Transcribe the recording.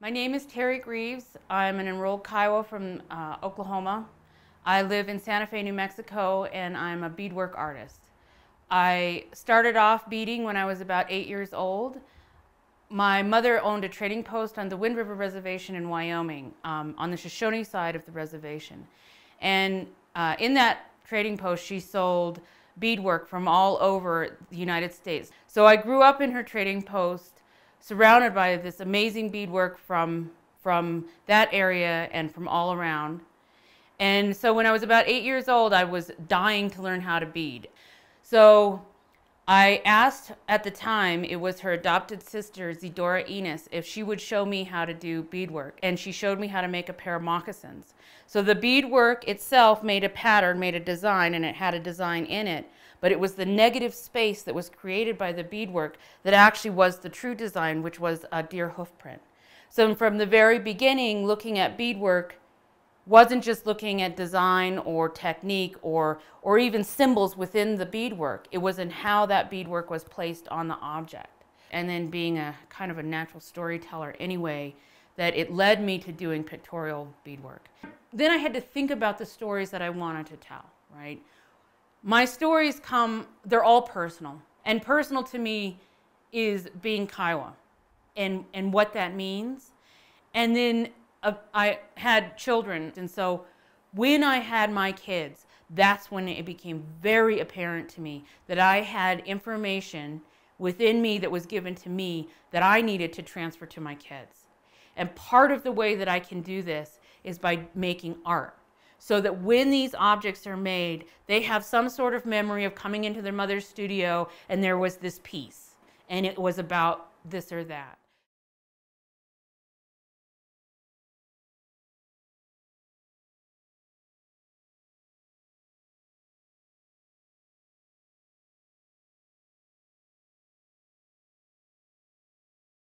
My name is Teri Greeves. I'm an enrolled Kiowa from uh, Oklahoma. I live in Santa Fe, New Mexico, and I'm a beadwork artist. I started off beading when I was about eight years old. My mother owned a trading post on the Wind River Reservation in Wyoming, um, on the Shoshone side of the reservation. And uh, in that trading post, she sold beadwork from all over the United States. So I grew up in her trading post, surrounded by this amazing beadwork from, from that area and from all around. And so when I was about eight years old, I was dying to learn how to bead. So I asked at the time, it was her adopted sister, Zedora Enos, if she would show me how to do beadwork. And she showed me how to make a pair of moccasins. So the beadwork itself made a pattern, made a design, and it had a design in it. But it was the negative space that was created by the beadwork that actually was the true design, which was a deer hoof print. So from the very beginning, looking at beadwork, wasn't just looking at design or technique or, or even symbols within the beadwork. It was in how that beadwork was placed on the object. And then being a kind of a natural storyteller anyway, that it led me to doing pictorial beadwork. Then I had to think about the stories that I wanted to tell, right? My stories come, they're all personal. And personal to me is being Kiowa and, and what that means. And then I had children, and so when I had my kids, that's when it became very apparent to me that I had information within me that was given to me that I needed to transfer to my kids. And part of the way that I can do this is by making art. So that when these objects are made, they have some sort of memory of coming into their mother's studio and there was this piece. And it was about this or that.